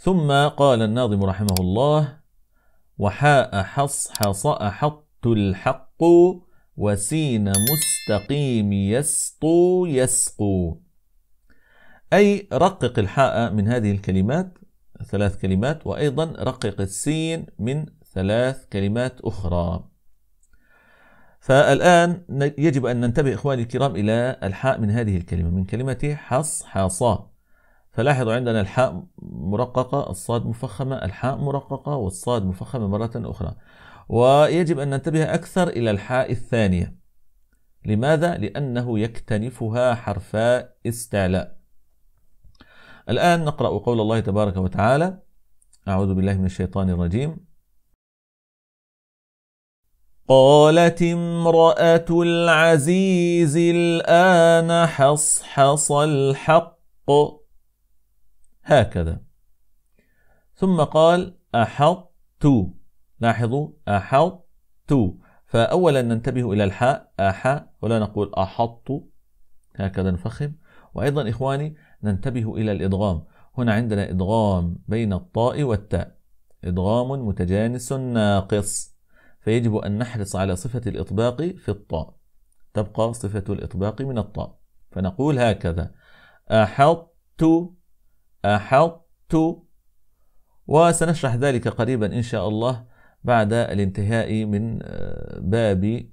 ثم قال الناظم رحمه الله وحاء حص حص أحط الحق وسين مستقيم يسطو يسقو. أي رقق الحاء من هذه الكلمات ثلاث كلمات وأيضا رقق السين من ثلاث كلمات أخرى. فالآن يجب أن ننتبه إخواني الكرام إلى الحاء من هذه الكلمة من كلمة حص حاصا فلاحظوا عندنا الحاء مرققة الصاد مفخمة الحاء مرققة والصاد مفخمة مرة أخرى. ويجب أن ننتبه أكثر إلى الحاء الثانية. لماذا؟ لأنه يكتنفها حرفا استعلاء. الآن نقرأ قول الله تبارك وتعالى. أعوذ بالله من الشيطان الرجيم. قالت امرأة العزيز الآن حصحص الحق. هكذا. ثم قال أحط لاحظوا أحط فأولا ننتبه إلى الحاء أح ولا نقول أحط. هكذا نفخم. وأيضا إخواني ننتبه إلى الإدغام. هنا عندنا إدغام بين الطاء والتاء. إدغام متجانس ناقص. فيجب أن نحرص على صفة الإطباق في الطاء. تبقى صفة الإطباق من الطاء. فنقول هكذا. أحط أحط وسنشرح ذلك قريبا إن شاء الله بعد الانتهاء من آه، باب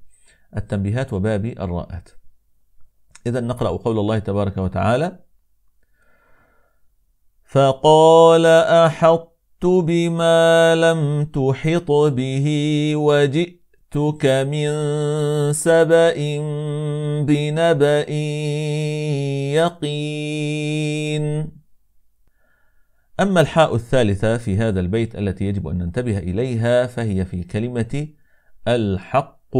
التنبيهات وباب الراءات إذا نقرأ قول الله تبارك وتعالى فقال أحط بما لم تحط به وجئتك من سبأ بنبأ يقين. أما الحاء الثالثة في هذا البيت التي يجب أن ننتبه إليها فهي في كلمة الحق.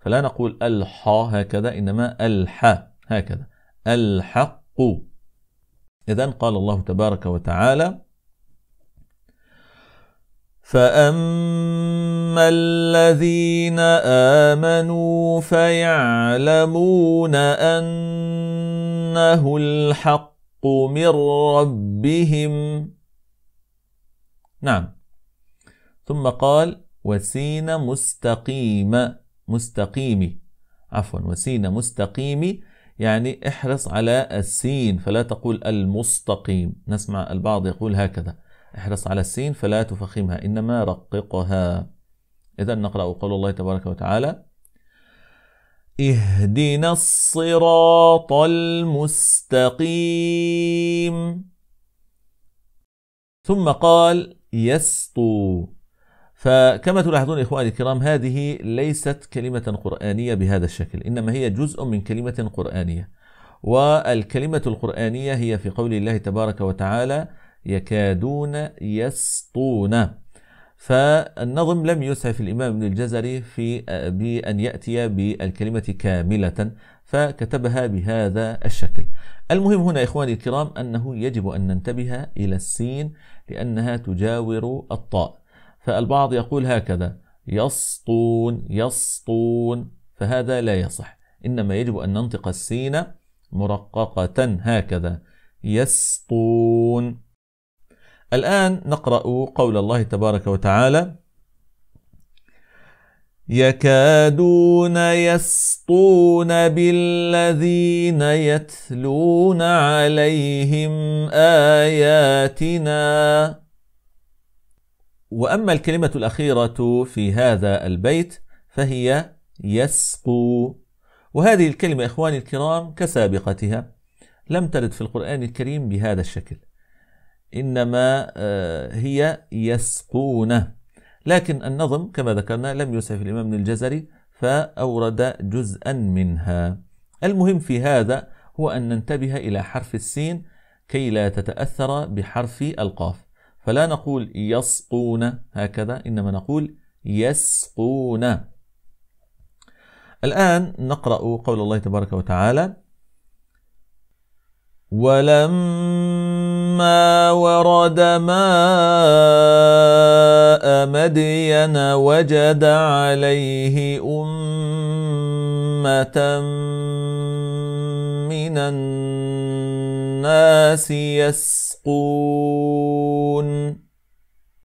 فلا نقول الحا هكذا إنما الحا هكذا. الحق. إذا قال الله تبارك وتعالى فأما الذين آمنوا فيعلمون أنه الحق من ربهم. نعم. ثم قال وسين مستقيم مستقيم عفوا وسين مستقيم يعني احرص على السين فلا تقول المستقيم. نسمع البعض يقول هكذا احرص على السين فلا تفخمها إنما رققها. إذا نقرأ قول الله تبارك وتعالى اهدنا الصراط المستقيم. ثم قال يسطو. فكما تلاحظون إخواني الكرام هذه ليست كلمة قرآنية بهذا الشكل إنما هي جزء من كلمة قرآنية. والكلمة القرآنية هي في قول الله تبارك وتعالى يكادون يسطون. فالنظم لم يسعف الإمام ابن الجزري في بأن يأتي بالكلمة كاملة فكتبها بهذا الشكل. المهم هنا إخواني الكرام أنه يجب أن ننتبه إلى السين لأنها تجاور الطاء. فالبعض يقول هكذا يسطون يسطون فهذا لا يصح. إنما يجب أن ننطق السين مرققة هكذا يسطون. الآن نقرأ قول الله تبارك وتعالى يكادون يسطون بالذين يتلون عليهم آياتنا. وأما الكلمة الأخيرة في هذا البيت فهي يسقو. وهذه الكلمة إخواني الكرام كسابقتها لم ترد في القرآن الكريم بهذا الشكل. إنما آه، هي يسقون. لكن النظم كما ذكرنا لم يسعف الإمام ابن الجزري فأورد جزءا منها. المهم في هذا هو أن ننتبه إلى حرف السين كي لا تتأثر بحرف القاف. فلا نقول يسقون هكذا إنما نقول يسقون. الآن نقرأ قول الله تبارك وتعالى ورد ماء مدين وجد عليه أمة من الناس يسقون.